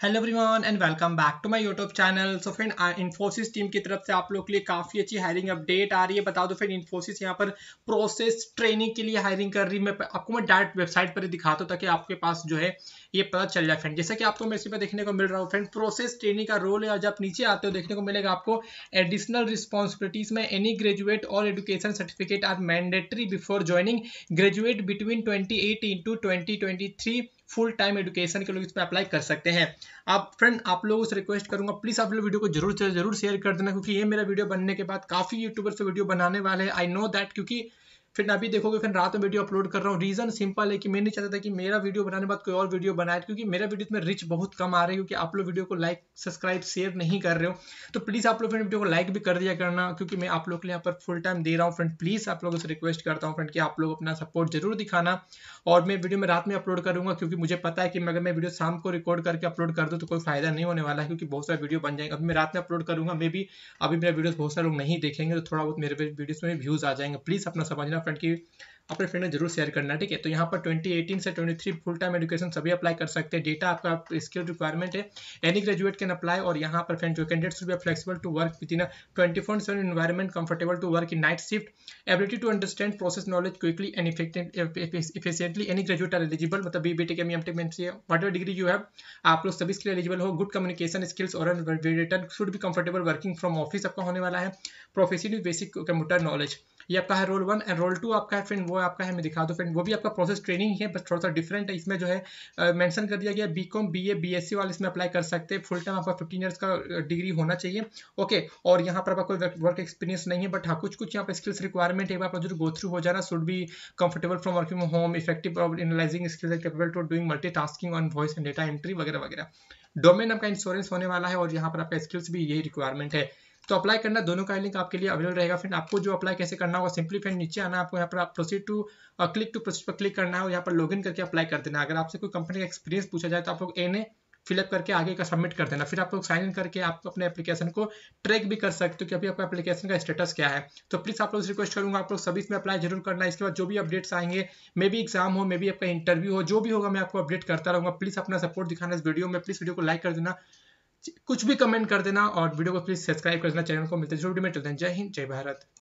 Hello everyone and welcome back to my YouTube channel so friend Infosys team की तरफ़ से आप लोग के लिए काफ़ी अच्छी हायरिंग अपडेट आ रही है। बता दो फ्रेंड इन्फोसिस यहाँ पर प्रोसेस ट्रेनिंग के लिए हायरिंग कर रही है। मैं आपको मैं डायरेक्ट वेबसाइट पर दिखाता हूँ ताकि आपके पास जो है ये पता चल जाए फ्रेंड जैसा कि आपको मेरे पर देखने को मिल रहा हूँ फ्रेंड प्रोसेस ट्रेनिंग का रोल है। जब नीचे आते हो, देखने को मिलेगा आपको एडिशनल रिस्पॉन्सिबिलिटीज में एनी ग्रेजुएट और education certificate are mandatory before joining graduate between twenty eighteen to twenty twenty three full time education के लोग इस पर अप्लाई कर सकते हैं। आप फ्रेंड आप लोगों से रिक्वेस्ट करूँगा प्लीज़ आप लोग वीडियो को ज़रूर ज़रूर शेयर कर देना, क्योंकि ये मेरा वीडियो बनने के बाद काफ़ी यूट्यूबर से वीडियो बनाने वाले हैं। आई नो दैट क्योंकि फिर अभी देखोगे, फिर रात में वीडियो अपलोड कर रहा हूँ। रीजन सिंपल है कि मैं नहीं चाहता था कि मेरा वीडियो बनाने बाद कोई और वीडियो बनाए, क्योंकि मेरा वीडियो में रिच बहुत कम आ रही है, क्योंकि आप लोग वीडियो को लाइक सब्सक्राइब शेयर नहीं कर रहे हो। तो प्लीज़ आप लोग फ्रेंड वीडियो को लाइक भी कर दिया करना, क्योंकि मैं आप लोग के लिए यहाँ पर फुल टाइम दे रहा हूँ। फ्रेंड प्लीज़ आप लोगों से रिक्वेस्ट करता हूँ फ्रेंड कि आप लोग अपना सपोर्ट ज़रूर दिखाना। और मैं वीडियो में रात में अपलोड करूँगा, क्योंकि मुझे पता है कि अगर मैं वीडियो शाम को रिकॉर्ड करके अपलोड कर दूँ तो कोई फ़ायदा नहीं होने वाला है, क्योंकि बहुत सारे वीडियो बन जाएँगे। अभी मैं रात में अपलोड करूँगा, मे भी, अभी मेरा वीडियो बहुत सारे लोग नहीं देखेंगे तो थोड़ा बहुत मेरे वीडियोस में व्यूज़ आ जाएँगे। प्लीज़ अपना समझना फ्रेंड की अपने फ्रेंड ने ज़रूर शेयर करना ठीक है? तो यहाँ पर 2018 से 23 फुल टाइम एजुकेशन सभी अप्लाई कर सकते हैं। डेटा आपका स्किल रिक्वायरमेंट है। एनी ग्रेजुएट कैन अप्लाई और यहाँ पर फ्रेंड जो candidates be flexible to work within twenty four seven environment comfortable to work in night shift ability to understand process knowledge quickly and efficiently any graduate are eligible मतलब B B tech M tech M C whatever degree you have आप लोग सभी इसके लिए eligible हो। Good communication skills और return should भी comfortable working from office आपका होने वाला है। प्रोफेशनली बेसिक कंप्यूटर नॉलेज ये आपका है role one and role two आपका है फ्रेंड वो आपका है, मैं दिखा दो फ्रेंड वो भी आपका प्रोसेस ट्रेनिंग है बस थोड़ा सा डिफरेंट है। इसमें जो है मेंशन कर दिया गया B com B A B S C वाले इसमें अप्लाई कर सकते हैं। फुल टाइम आपका फिफ्टीन ईयर्स का डिग्री होना चाहिए। ओके और यहाँ पर आपका कोई वर्क एक्सपीरियंस नहीं है बट हाँ कुछ कुछ यहाँ पर स्किल्स रिक्वायरमेंट है आप जो गो थ्रू हो जाना। Should be comfortable from working home effective analysing skills capable to doing multi tasking on voice and data entry वगैरह वगैरह। डोमेन आपका इंश्योरेंस होने वाला है, और यहाँ पर आपका स्किल्स भी यही रिक्वायरमेंट है। तो अप्लाई करना दोनों का लिंक आपके लिए अवेलेबल रहेगा। फ्रेंड आपको जो अप्लाई कैसे करना होगा सिंपली फ्रेंड नीचे आना आपको यहाँ पर आप proceed to click to proceed पर क्लिक करना है और यहाँ पर लॉगिन करके अप्लाई कर देना अगर आपसे कोई कंपनी का एक्सपीरियंस पूछा जाए तो आप लोग एन ए फिलअप करके आगे का सबमिट कर देना। फिर आप लोग साइन इन करके आप अपने एप्लीकेशन को ट्रैक भी कर सकते हो कि अभी आपका एप्लीकेशन का स्टेटस क्या है। तो प्लीज़ आप लोग रिक्वेस्ट करूँगा, आप लोग सभी इसमें अप्लाई ज़रूर करना इसके बाद जो भी अपडेट्स आएँगे मे भी एग्ज़ाम हो मे भी आपका इंटरव्यू हो, जो भी होगा मैं आपको अपडेट करता रहूँगा। प्लीज़ अपना सपोर्ट दिखाना इस वीडियो में। प्लीज़ वीडियो को लाइक कर देना। कुछ भी कमेंट कर देना और वीडियो को प्लीज़ सब्सक्राइब कर देना चैनल को मिलते हैं वीडियो में चलते हैं जय हिंद, जय भारत।